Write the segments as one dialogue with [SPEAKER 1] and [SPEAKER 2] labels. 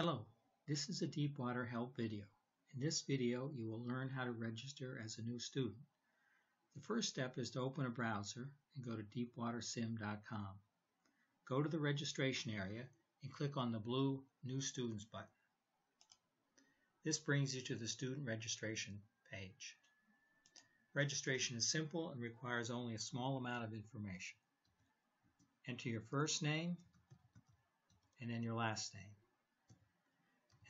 [SPEAKER 1] Hello, this is a Deepwater Help video. In this video, you will learn how to register as a new student. The first step is to open a browser and go to deepwatersim.com. Go to the registration area and click on the blue New Students button. This brings you to the student registration page. Registration is simple and requires only a small amount of information. Enter your first name and then your last name.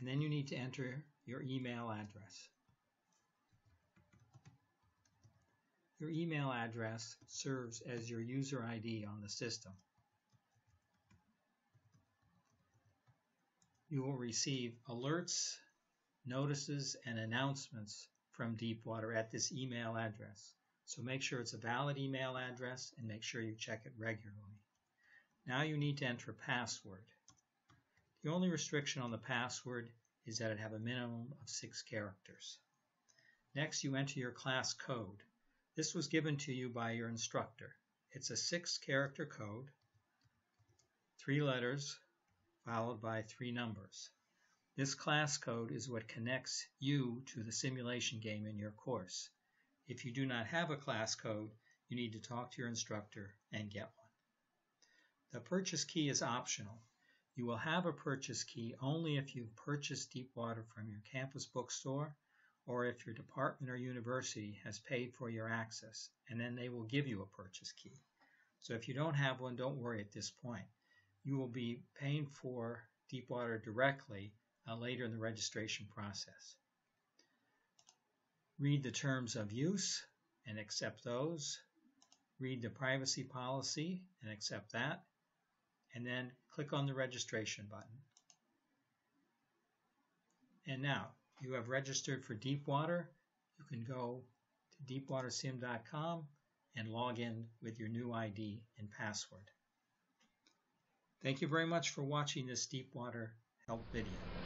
[SPEAKER 1] And then you need to enter your email address. Your email address serves as your user ID on the system. You will receive alerts, notices, and announcements from Deepwater at this email address. So make sure it's a valid email address and make sure you check it regularly. Now you need to enter a password. The only restriction on the password is that it have a minimum of six characters. Next, you enter your class code. This was given to you by your instructor. It's a six character code, three letters, followed by three numbers. This class code is what connects you to the simulation game in your course. If you do not have a class code, you need to talk to your instructor and get one. The purchase key is optional. You will have a purchase key only if you've purchased Deepwater from your campus bookstore or if your department or university has paid for your access, and then they will give you a purchase key. So if you don't have one, don't worry at this point. You will be paying for Deepwater directly uh, later in the registration process. Read the terms of use and accept those. Read the privacy policy and accept that and then click on the registration button. And now you have registered for Deepwater. You can go to deepwatersim.com and log in with your new ID and password. Thank you very much for watching this Deepwater Help video.